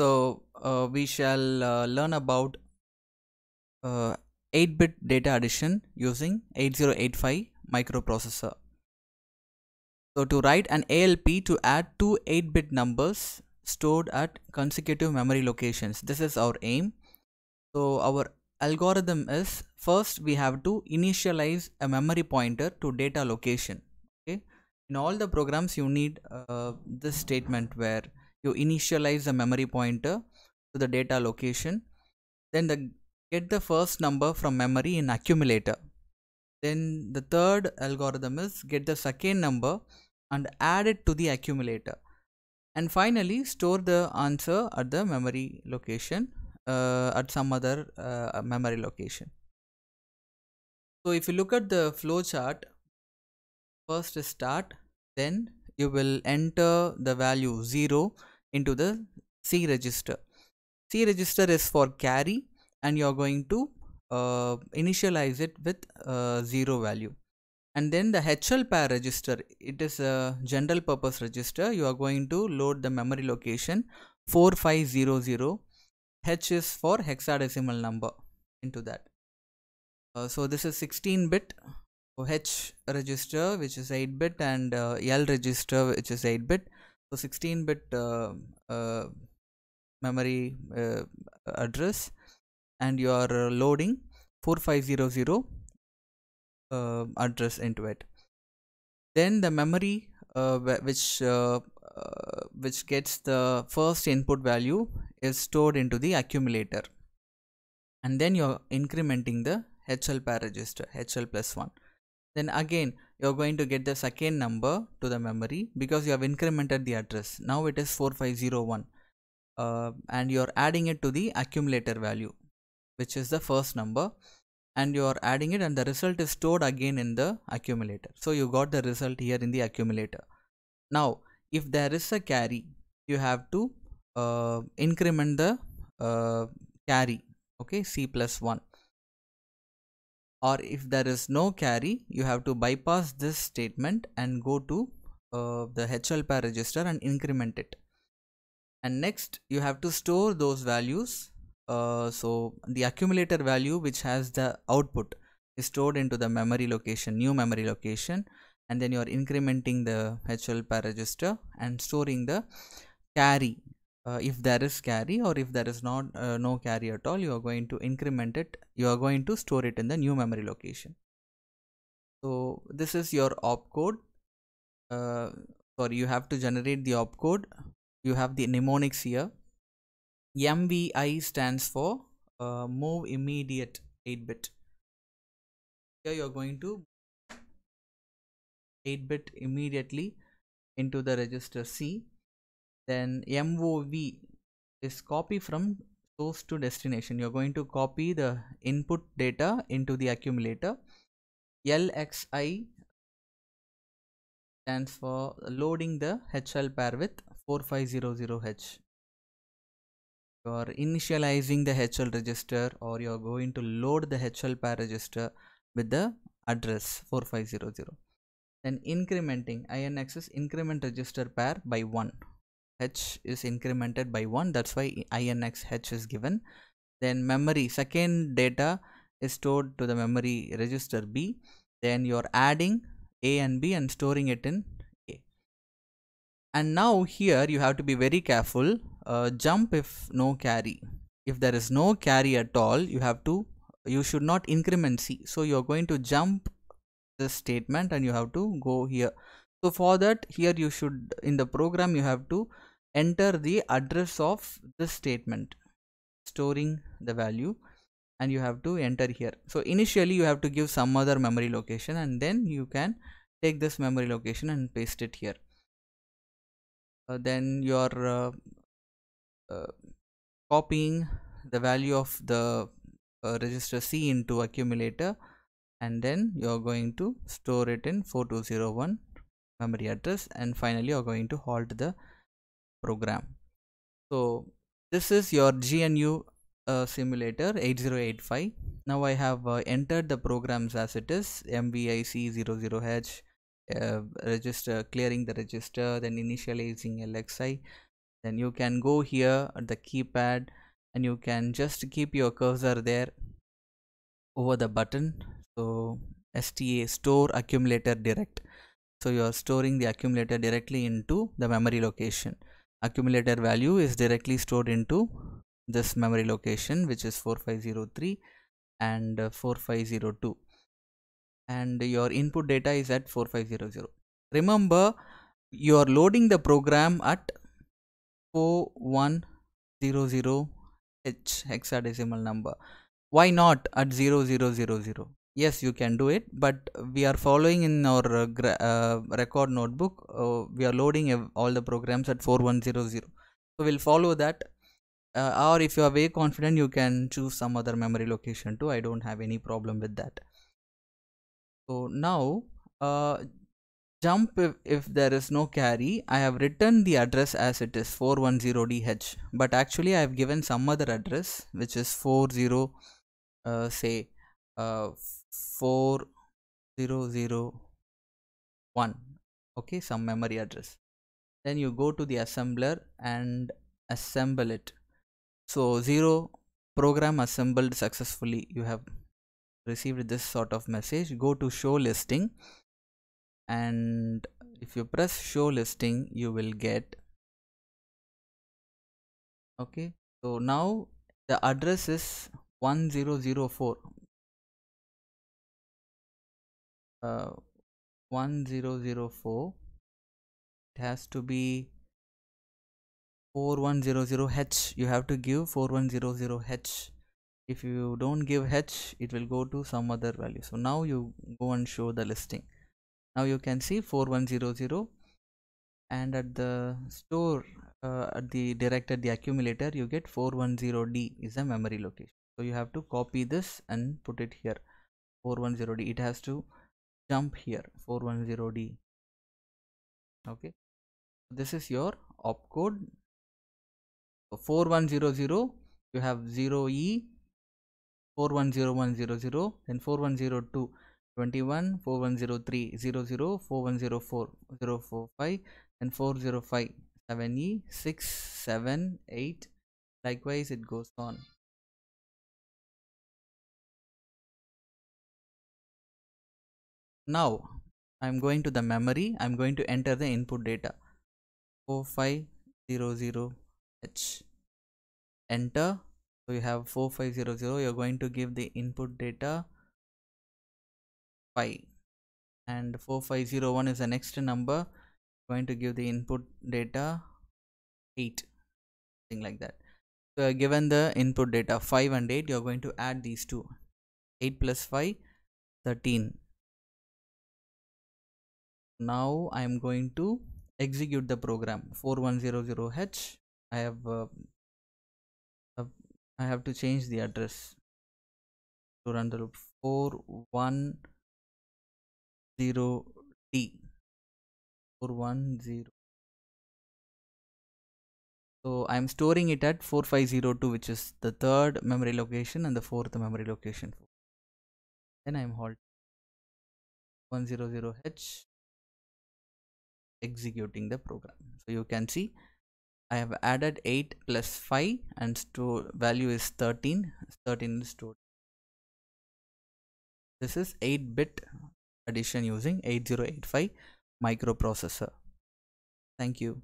so uh, we shall uh, learn about 8-bit data addition using 8085 microprocessor. So to write an ALP to add two 8-bit numbers stored at consecutive memory locations. This is our aim. So our algorithm is first we have to initialize a memory pointer to data location. Okay. In all the programs you need uh, this statement where you initialize the memory pointer to the data location. Then the get the first number from memory in accumulator then the third algorithm is get the second number and add it to the accumulator and finally store the answer at the memory location uh, at some other uh, memory location so if you look at the flow chart first start then you will enter the value 0 into the C register. C register is for carry and you are going to uh, initialize it with uh, 0 value. And then the HL pair register it is a general purpose register. You are going to load the memory location 4500 H is for hexadecimal number into that. Uh, so this is 16 bit. So H register which is 8 bit and uh, L register which is 8 bit so 16 bit uh, uh, memory address and you are uh, loading 4500 uh, address into it. Then the memory uh, which uh, uh, which gets the first input value is stored into the accumulator. And then you're incrementing the HL pair register HL plus 1 then again you're going to get the second number to the memory because you have incremented the address. Now it is 4501 uh, and you're adding it to the accumulator value which is the first number. And you are adding it and the result is stored again in the accumulator. So you got the result here in the accumulator. Now if there is a carry you have to uh, increment the uh, carry. Okay c plus 1 or if there is no carry you have to bypass this statement and go to uh, the HL pair register and increment it. And next you have to store those values uh, so the accumulator value which has the output is stored into the memory location new memory location and then you are incrementing the HL pair register and storing the carry uh, if there is carry or if there is not uh, no carry at all you are going to increment it. You are going to store it in the new memory location. So this is your opcode. Uh, sorry you have to generate the opcode. You have the mnemonics here. MVI stands for uh, move immediate 8 bit. Here you are going to 8 bit immediately into the register C. Then MOV is copy from source to destination. You are going to copy the input data into the accumulator. LXI stands for loading the HL pair with 4500H you are initializing the HL register or you are going to load the HL pair register with the address 4500 then incrementing INX is increment register pair by 1 H is incremented by 1 that's why INX H is given. Then memory second data is stored to the memory register B. Then you are adding A and B and storing it in A. And now here you have to be very careful. Uh, jump if no carry. If there is no carry at all you have to you should not increment c. So you are going to jump this statement and you have to go here. So for that here you should in the program you have to enter the address of this statement storing the value and you have to enter here. So initially you have to give some other memory location and then you can take this memory location and paste it here. Uh, then your uh, uh, copying the value of the uh, register C into accumulator and then you are going to store it in 4201 memory address and finally you are going to halt the program. So this is your GNU uh, simulator 8085 now I have uh, entered the programs as it is MVIC00H uh, register clearing the register then initializing LXI then you can go here at the keypad and you can just keep your cursor there over the button. So sta store accumulator direct. So you are storing the accumulator directly into the memory location accumulator value is directly stored into this memory location which is 4503 and uh, 4502 and your input data is at 4500 remember you are loading the program at 4100 h hexadecimal number why not at 0000 yes you can do it but we are following in our uh, uh, record notebook. Uh, we are loading all the programs at 4100 so we'll follow that. Uh, or if you are very confident you can choose some other memory location too. I don't have any problem with that. So now uh, jump if, if there is no carry. I have written the address as it is 410dh but actually i have given some other address which is 40 uh, say uh, 4001 okay some memory address. Then you go to the assembler and assemble it. So 0 program assembled successfully. You have received this sort of message. Go to show listing. And if you press show listing you will get okay. So now the address is 1004 uh, 1004 it has to be 4100h you have to give 4100h if you don't give h it will go to some other value. So now you go and show the listing. Now you can see 4100 and at the store uh, at the direct at the accumulator you get 410d is a memory location so you have to copy this and put it here. 410d it has to jump here. 410d okay. This is your opcode. So 4100 you have 0e 410100 then 4102 21 4103 00 4104 045 and 405 7e 6 7 8 likewise it goes on now i'm going to the memory. I'm going to enter the input data. 4500h enter. So you have 4500 you're going to give the input data 5 and 4501 is the next number. You're going to give the input data 8 thing like that. So given the input data 5 and 8 you're going to add these two. 8 plus 5 13 now i am going to execute the program. 4100h i have uh, uh, i have to change the address to run the loop 41 0 D 410 so I'm storing it at 4502 which is the third memory location and the fourth memory location. Then I'm halt. 100h executing the program so you can see I have added 8 plus 5 and store value is 13 13 is stored this is 8 bit addition using 8085 microprocessor. Thank you.